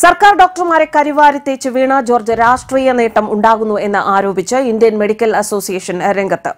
സർക്കാർ ഡോക്ടർമാരെ കരിവാരി തേച്ച് വീണ ജോർജ് രാഷ്ട്രീയ നേട്ടം ഉണ്ടാകുന്നു എന്ന് ആരോപിച്ച് ഇന്ത്യൻ മെഡിക്കൽ അസോസിയേഷൻ രംഗത്ത്.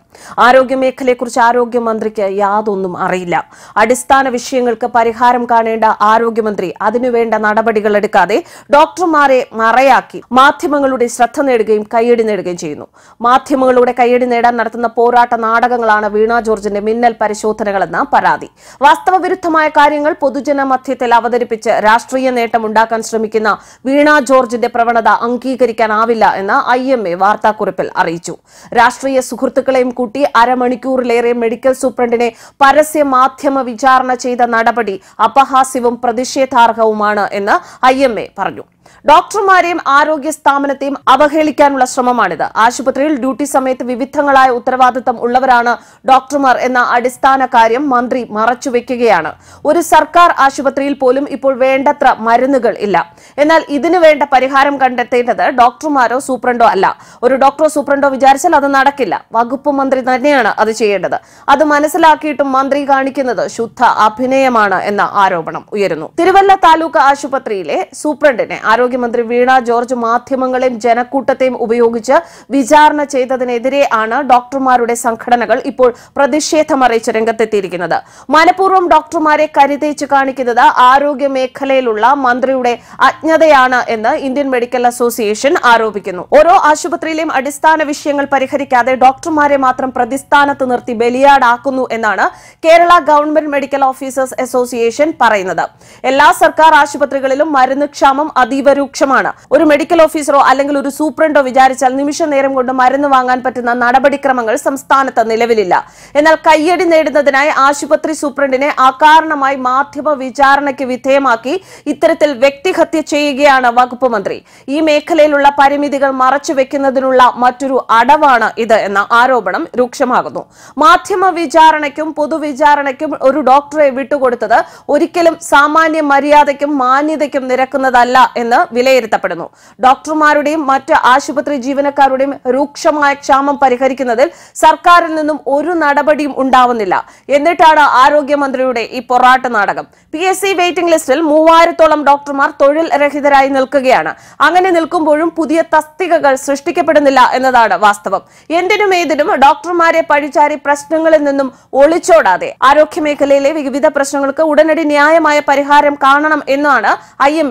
ആരോഗ്യമേഖലയെക്കുറിച്ച് ആരോഗ്യമന്ത്രിക്ക് യാതൊന്നും അറിയില്ല. അടിസ്ഥാന വിഷയങ്ങൾക്ക് പരിഹാരം കാണേണ്ട ആരോഗ്യമന്ത്രി അതിനുവേണ്ട നടപടികൾ എടുക്കാതെ ഡോക്ടർമാരെ മറയാക്കി മാധ്യമങ്ങളുടെ ശ്രദ്ധ നേടുകയും കയ്യടി നേടുകയും ചെയ്യുന്നു. മാധ്യമങ്ങളുടെ കയ്യടി നേടാൻ നടത്തുന്ന പോരാട്ട നാടകങ്ങളാണ് വീണ ജോർജിന്റെ മിന്നൽ പരിശോധനകളെന്ന പരാതി. വാസ്തവവിരുദ്ധമായ കാര്യങ്ങൾ പൊതുജന മധ്യത്തിൽ അവതരിപ്പിച്ച് രാഷ്ട്രീയ നേട്ടം ഉണ്ടാക്കാൻ ശ്രമിക്കുന്ന വീണ ജോർജിന്റെ പ്രവണത അംഗീകരിക്കാനാവില്ല എന്ന് ഐ എം എ വാർത്താക്കുറിപ്പിൽ അറിയിച്ചു. രാഷ്ട്രീയ സുഹൃത്തുക്കളെയും കൂട്ടി അരമണിക്കൂറിലേറെ മെഡിക്കൽ സൂപ്രണ്ടിനെ പരസ്യ മാധ്യമ വിചാരണ ചെയ്ത നടപടി അപഹാസ്യവും പ്രതിഷേധാർഹവുമാണ് എന്ന് ഐ പറഞ്ഞു. ഡോക്ടർമാരെയും ആരോഗ്യ സ്ഥാപനത്തെയും അവഹേളിക്കാനുള്ള ശ്രമമാണിത്. ആശുപത്രിയിൽ ഡ്യൂട്ടി സമയത്ത് വിവിധങ്ങളായ ഉത്തരവാദിത്തം ഉള്ളവരാണ് ഡോക്ടർമാർ എന്ന അടിസ്ഥാന കാര്യം മന്ത്രി മറച്ചുവെക്കുകയാണ് ഒരു സർക്കാർ ആശുപത്രിയിൽ പോലും ഇപ്പോൾ വേണ്ടത്ര മരുന്നുകൾ ഇല്ല. എന്നാൽ ഇതിനു വേണ്ട പരിഹാരം കണ്ടെത്തേണ്ടത് ഡോക്ടർമാരോ സൂപ്രണ്ടോ അല്ല. ഒരു ഡോക്ടറോ സൂപ്രണ്ടോ വിചാരിച്ചാൽ അത് നടക്കില്ല. വകുപ്പ് മന്ത്രി തന്നെയാണ് അത് ചെയ്യേണ്ടത്. അത് മനസ്സിലാക്കിയിട്ടും മന്ത്രി കാണിക്കുന്നത് ശുദ്ധ അഭിനയമാണ് എന്ന ആരോപണം ഉയരുന്നു. തിരുവല്ല താലൂക്ക് ആശുപത്രിയിലെ സൂപ്രണ്ടിനെ ആരോഗ്യമന്ത്രി വീണ ജോർജ് മാധ്യമങ്ങളെയും ജനക്കൂട്ടത്തെയും ഉപയോഗിച്ച് വിചാരണ ചെയ്തതിനെതിരെ ആണ് ഡോക്ടർമാരുടെ സംഘടനകൾ ഇപ്പോൾ പ്രതിഷേധം അറിയിച്ച് രംഗത്തെത്തിയിരിക്കുന്നത്. മനഃപൂർവം ഡോക്ടർമാരെ കരുതേച്ച് കാണിക്കുന്നത് ആരോഗ്യ മേഖലയിലുള്ള മന്ത്രിയുടെ അജ്ഞതയാണ് എന്ന് ഇന്ത്യൻ മെഡിക്കൽ അസോസിയേഷൻ ആരോപിക്കുന്നു. ഓരോ ആശുപത്രിയിലെയും അടിസ്ഥാന വിഷയങ്ങൾ പരിഹരിക്കാതെ ഡോക്ടർമാരെ മാത്രം പ്രതിസ്ഥാനത്ത് നിർത്തി ബലിയാടാക്കുന്നു എന്നാണ് Kerala government medical officers association പറയുന്നത്. എല്ലാ സർക്കാർ ആശുപത്രികളിലും മരുന്ന് ക്ഷാമം അതീവ രൂക്ഷമാണ് ഒരു മെഡിക്കൽ ഓഫീസറോ അല്ലെങ്കിൽ ഒരു സൂപ്രണ്ടോ വിചാരിച്ചാൽ നിമിഷ നേരം കൊണ്ട് മരുന്ന് വാങ്ങാൻ പറ്റുന്ന നടപടിക്രമങ്ങൾ സംസ്ഥാനത്ത് നിലവിലില്ല. എന്നാൽ കയ്യടി നേടുന്നതിനായി ആശുപത്രി സൂപ്രണ്ടിനെ അകാരണമായി മാധ്യമ വിചാരണയ്ക്ക് വിധേയമാക്കി ഇത്തരത്തിൽ വ്യക്തിഹത്യ ചെയ്യുകയാണ് വകുപ്പ് മന്ത്രി. ഈ മേഖലയിലുള്ള പരിമിതികൾ മറച്ചു വെക്കുന്നതിനുള്ള മറ്റൊരു അടവാണ് ഇത് എന്ന ആരോപണം രൂക്ഷമാകുന്നു. മാധ്യമ വിചാരണയ്ക്കും പൊതുവിചാരണയ്ക്കും ഒരു ഡോക്ടറെ വിട്ടുകൊടുത്തത് ഒരിക്കലും സാമാന്യ മര്യാദയ്ക്കും മാന്യതയ്ക്കും നിരക്കുന്നതല്ല എന്ന് വിലയിരുത്തപ്പെടുന്നു. ഡോക്ടർമാരുടെയും മറ്റ് ആശുപത്രി ജീവനക്കാരുടെയും രൂക്ഷമായ ക്ഷാമം പരിഹരിക്കുന്നതിൽ സർക്കാരിൽ നിന്നും ഒരു നടപടിയും ഉണ്ടാവുന്നില്ല. എന്നിട്ടാണ് ആരോഗ്യമന്ത്രിയുടെ ഈ പൊറാട്ട് നാടകം. പി എസ് സി വെയിറ്റിംഗ് ലിസ്റ്റിൽ മൂവായിരത്തോളം ഡോക്ടർമാർ തൊഴിൽ രഹിതരായി നിൽക്കുകയാണ്. അങ്ങനെ നിൽക്കുമ്പോഴും പുതിയ തസ്തികകൾ സൃഷ്ടിക്കപ്പെടുന്നില്ല എന്നതാണ് വാസ്തവം. എന്തിനും ഏതിനും ഡോക്ടർമാരെ പഴിചാരി പ്രശ്നങ്ങളിൽ നിന്നും ഒളിച്ചോടാതെ ആരോഗ്യ മേഖലയിലെ വിവിധ പ്രശ്നങ്ങൾക്ക് ഉടനടി ന്യായമായ പരിഹാരം കാണണം എന്നാണ് ഐ എം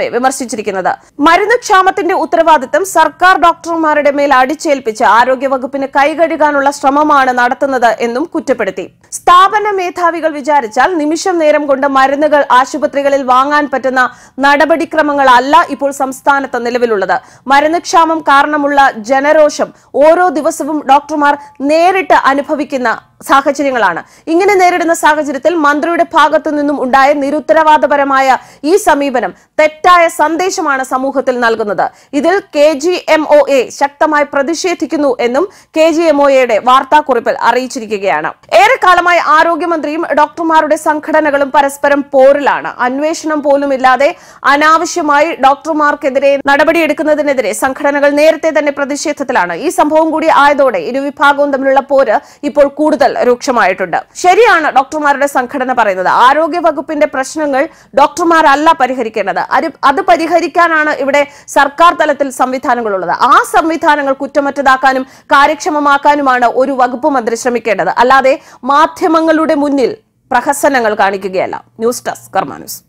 എ മരുന്ന് ക്ഷാമത്തിന്റെ ഉത്തരവാദിത്തം സർക്കാർ ഡോക്ടർമാരുടെ മേൽ അടിച്ചേൽപ്പിച്ച് ആരോഗ്യവകുപ്പിന് കൈകഴുകാനുള്ള ശ്രമമാണ് നടത്തുന്നത് എന്നും കുറ്റപ്പെടുത്തി. സ്ഥാപന മേധാവികൾ വിചാരിച്ചാൽ നിമിഷം നേരം കൊണ്ട് മരുന്നുകൾ ആശുപത്രികളിൽ വാങ്ങാൻ പറ്റുന്ന നടപടിക്രമങ്ങളല്ല ഇപ്പോൾ സംസ്ഥാനത്ത് നിലവിലുള്ളത്. മരുന്ന് ക്ഷാമം കാരണമുള്ള ജനരോഷം ഓരോ ദിവസവും ഡോക്ടർമാർ നേരിട്ട് അനുഭവിക്കുന്ന സാഹചര്യങ്ങളാണ്. ഇങ്ങനെ നേരിടുന്ന സാഹചര്യത്തിൽ മന്ത്രിയുടെ ഭാഗത്തു നിന്നും ഉണ്ടായ നിരുത്തരവാദപരമായ ഈ സമീപനം തെറ്റായ സന്ദേശമാണ് സമൂഹത്തിൽ നൽകുന്നത്. ഇതിൽ K G M O A ശക്തമായി പ്രതിഷേധിക്കുന്നു എന്നും കെ ജി എം ഒ എയുടെ വാർത്താക്കുറിപ്പിൽ അറിയിച്ചിരിക്കുകയാണ്. ഏറെക്കാലമായി ആരോഗ്യമന്ത്രിയും ഡോക്ടർമാരുടെ സംഘടനകളും പരസ്പരം പോരിലാണ്. അന്വേഷണം പോലുമില്ലാതെ അനാവശ്യമായി ഡോക്ടർമാർക്കെതിരെ നടപടിയെടുക്കുന്നതിനെതിരെ സംഘടനകൾ നേരത്തെ തന്നെ പ്രതിഷേധത്തിലാണ്. ഈ സംഭവം കൂടി ആയതോടെ ഇരുവിഭാഗവും തമ്മിലുള്ള പോര് ഇപ്പോൾ കൂടുതൽ രൂക്ഷമായിട്ടുണ്ട്. ശരിയാണ് ഡോക്ടർമാരുടെ സംഘടന പറയുന്നത്. ആരോഗ്യ വകുപ്പിന്റെ പ്രശ്നങ്ങൾ ഡോക്ടർമാരല്ല പരിഹരിക്കേണ്ടത്. അത് പരിഹരിക്കാനാണ് ഇവിടെ സർക്കാർ തലത്തിൽ സംവിധാനങ്ങളുള്ളത്. ആ സംവിധാനങ്ങൾ കുറ്റമറ്റതാക്കാനും കാര്യക്ഷമമാക്കാനുമാണ് ഒരു വകുപ്പ് മന്ത്രി ശ്രമിക്കേണ്ടത്. അല്ലാതെ മാധ്യമങ്ങളുടെ മുന്നിൽ പ്രഹസനങ്ങൾ കാണിക്കുകയല്ല. News desk കർമാനുസ്